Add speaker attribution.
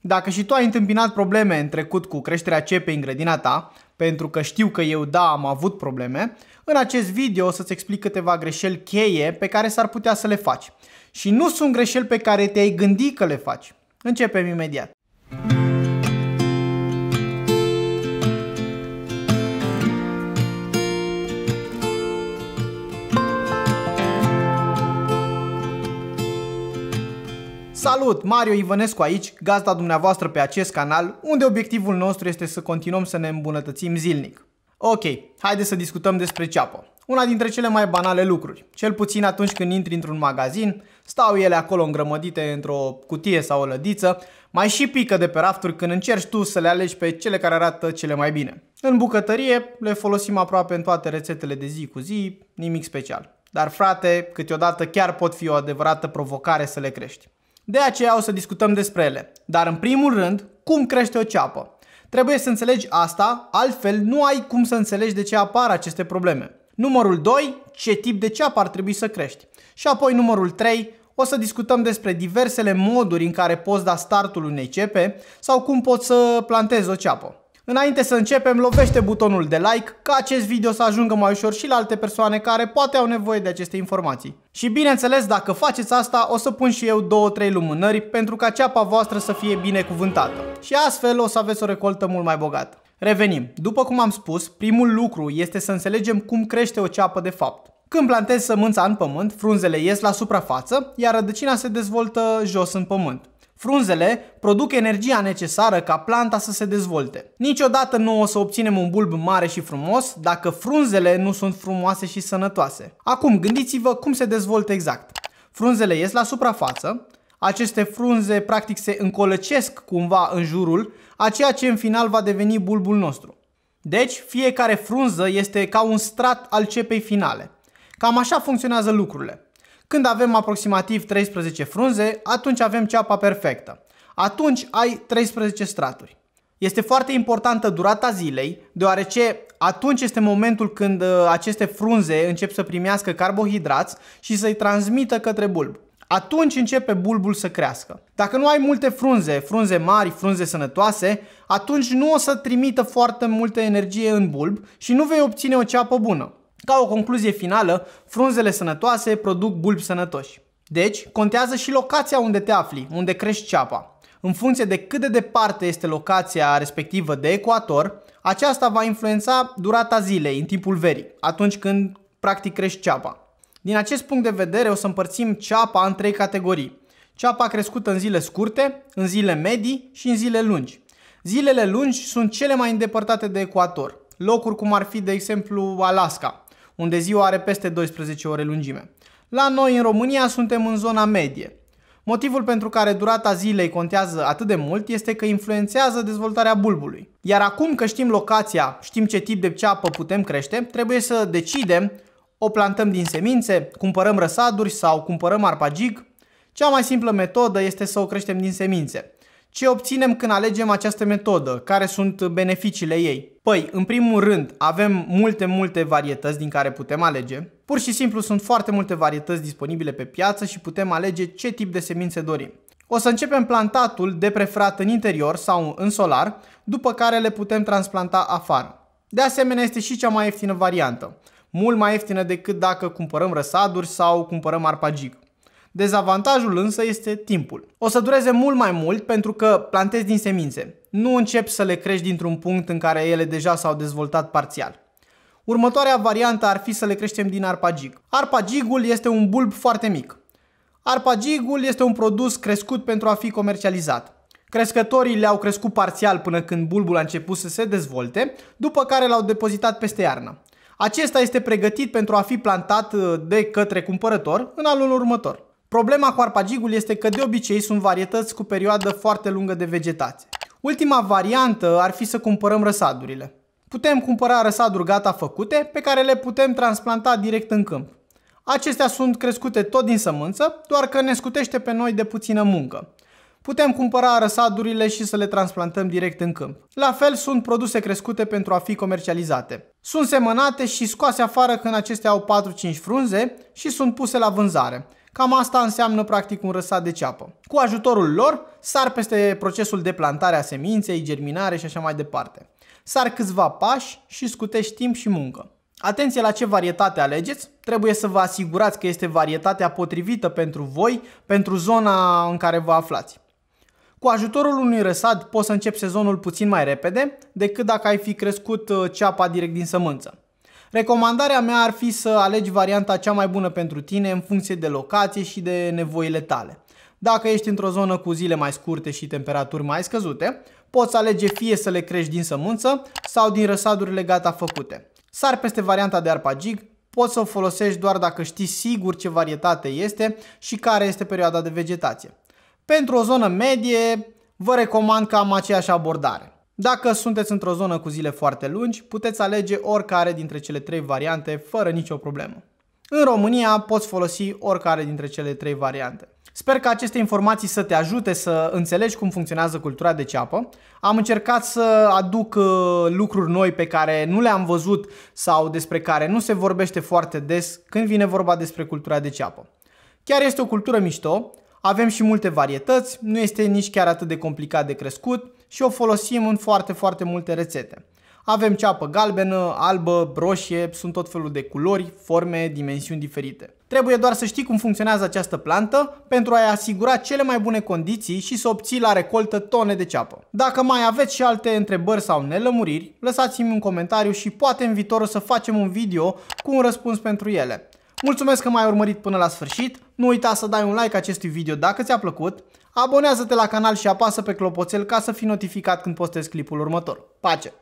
Speaker 1: Dacă și tu ai întâmpinat probleme în trecut cu creșterea cepei în grădina ta, pentru că știu că eu da am avut probleme, în acest video o să-ți explic câteva greșeli cheie pe care s-ar putea să le faci. Și nu sunt greșeli pe care te-ai gândit că le faci. Începem imediat. Salut! Mario Ivănescu aici, gazda dumneavoastră pe acest canal, unde obiectivul nostru este să continuăm să ne îmbunătățim zilnic. Ok, haideți să discutăm despre ceapă. Una dintre cele mai banale lucruri. Cel puțin atunci când intri într-un magazin, stau ele acolo îngrămădite într-o cutie sau o lădiță, mai și pică de pe rafturi când încerci tu să le alegi pe cele care arată cele mai bine. În bucătărie le folosim aproape în toate rețetele de zi cu zi, nimic special. Dar frate, câteodată chiar pot fi o adevărată provocare să le crești. De aceea o să discutăm despre ele. Dar în primul rând, cum crește o ceapă? Trebuie să înțelegi asta, altfel nu ai cum să înțelegi de ce apar aceste probleme. Numărul 2, ce tip de ceapă ar trebui să crești. Și apoi numărul 3, o să discutăm despre diversele moduri în care poți da startul unei cepe sau cum poți să plantezi o ceapă. Înainte să începem, lovește butonul de like ca acest video să ajungă mai ușor și la alte persoane care poate au nevoie de aceste informații. Și bineînțeles, dacă faceți asta, o să pun și eu 2-3 lumânări pentru ca ceapa voastră să fie binecuvântată. Și astfel o să aveți o recoltă mult mai bogată. Revenim. După cum am spus, primul lucru este să înțelegem cum crește o ceapă de fapt. Când plantezi sămânța în pământ, frunzele ies la suprafață, iar rădăcina se dezvoltă jos în pământ. Frunzele produc energia necesară ca planta să se dezvolte. Niciodată nu o să obținem un bulb mare și frumos dacă frunzele nu sunt frumoase și sănătoase. Acum, gândiți-vă cum se dezvoltă exact. Frunzele ies la suprafață, aceste frunze practic se încolăcesc cumva în jurul a ceea ce în final va deveni bulbul nostru. Deci, fiecare frunză este ca un strat al cepei finale. Cam așa funcționează lucrurile. Când avem aproximativ 13 frunze, atunci avem ceapa perfectă. Atunci ai 13 straturi. Este foarte importantă durata zilei, deoarece atunci este momentul când uh, aceste frunze încep să primească carbohidrați și să-i transmită către bulb. Atunci începe bulbul să crească. Dacă nu ai multe frunze, frunze mari, frunze sănătoase, atunci nu o să trimită foarte multă energie în bulb și nu vei obține o ceapă bună. Ca o concluzie finală, frunzele sănătoase produc bulbi sănătoși. Deci, contează și locația unde te afli, unde crești ceapa. În funcție de cât de departe este locația respectivă de ecuator, aceasta va influența durata zilei în timpul verii, atunci când practic crești ceapa. Din acest punct de vedere o să împărțim ceapa în trei categorii. Ceapa crescută în zile scurte, în zile medii și în zile lungi. Zilele lungi sunt cele mai îndepărtate de ecuator, locuri cum ar fi de exemplu Alaska, unde ziua are peste 12 ore lungime. La noi, în România, suntem în zona medie. Motivul pentru care durata zilei contează atât de mult este că influențează dezvoltarea bulbului. Iar acum că știm locația, știm ce tip de ceapă putem crește, trebuie să decidem o plantăm din semințe, cumpărăm răsaduri sau cumpărăm arpagig. Cea mai simplă metodă este să o creștem din semințe. Ce obținem când alegem această metodă? Care sunt beneficiile ei? Păi, în primul rând, avem multe, multe varietăți din care putem alege. Pur și simplu sunt foarte multe varietăți disponibile pe piață și putem alege ce tip de semințe dorim. O să începem plantatul de preferat în interior sau în solar, după care le putem transplanta afară. De asemenea, este și cea mai ieftină variantă. Mult mai ieftină decât dacă cumpărăm răsaduri sau cumpărăm arpagig. Dezavantajul însă este timpul. O să dureze mult mai mult pentru că plantezi din semințe. Nu începi să le crești dintr-un punct în care ele deja s-au dezvoltat parțial. Următoarea variantă ar fi să le creștem din arpagig. Arpagigul este un bulb foarte mic. Arpagigul este un produs crescut pentru a fi comercializat. Crescătorii le-au crescut parțial până când bulbul a început să se dezvolte, după care l-au depozitat peste iarnă. Acesta este pregătit pentru a fi plantat de către cumpărător în anul următor. Problema cu arpagigul este că de obicei sunt varietăți cu perioadă foarte lungă de vegetație. Ultima variantă ar fi să cumpărăm răsadurile. Putem cumpăra răsaduri gata făcute pe care le putem transplanta direct în câmp. Acestea sunt crescute tot din sămânță, doar că ne scutește pe noi de puțină muncă. Putem cumpăra răsadurile și să le transplantăm direct în câmp. La fel sunt produse crescute pentru a fi comercializate. Sunt semănate și scoase afară când acestea au 4-5 frunze și sunt puse la vânzare. Cam asta înseamnă practic un răsat de ceapă. Cu ajutorul lor, sar peste procesul de plantare a seminței, germinare și așa mai departe. Sar câțiva pași și scutești timp și muncă. Atenție la ce varietate alegeți, trebuie să vă asigurați că este varietatea potrivită pentru voi, pentru zona în care vă aflați. Cu ajutorul unui răsad poți să începi sezonul puțin mai repede decât dacă ai fi crescut uh, ceapa direct din sămânță. Recomandarea mea ar fi să alegi varianta cea mai bună pentru tine în funcție de locație și de nevoile tale. Dacă ești într-o zonă cu zile mai scurte și temperaturi mai scăzute, poți alege fie să le crești din sămânță sau din răsadurile gata făcute. Sar peste varianta de arpagig, poți să o folosești doar dacă știi sigur ce varietate este și care este perioada de vegetație. Pentru o zonă medie, vă recomand cam aceeași abordare. Dacă sunteți într-o zonă cu zile foarte lungi, puteți alege oricare dintre cele trei variante fără nicio problemă. În România poți folosi oricare dintre cele trei variante. Sper că aceste informații să te ajute să înțelegi cum funcționează cultura de ceapă. Am încercat să aduc uh, lucruri noi pe care nu le-am văzut sau despre care nu se vorbește foarte des când vine vorba despre cultura de ceapă. Chiar este o cultură mișto, avem și multe varietăți, nu este nici chiar atât de complicat de crescut și o folosim în foarte, foarte multe rețete. Avem ceapă galbenă, albă, roșie, sunt tot felul de culori, forme, dimensiuni diferite. Trebuie doar să știi cum funcționează această plantă pentru a-i asigura cele mai bune condiții și să obții la recoltă tone de ceapă. Dacă mai aveți și alte întrebări sau nelămuriri, lăsați-mi un comentariu și poate în viitor o să facem un video cu un răspuns pentru ele. Mulțumesc că m-ai urmărit până la sfârșit, nu uita să dai un like acestui video dacă ți-a plăcut, abonează-te la canal și apasă pe clopoțel ca să fii notificat când postez clipul următor. Pace!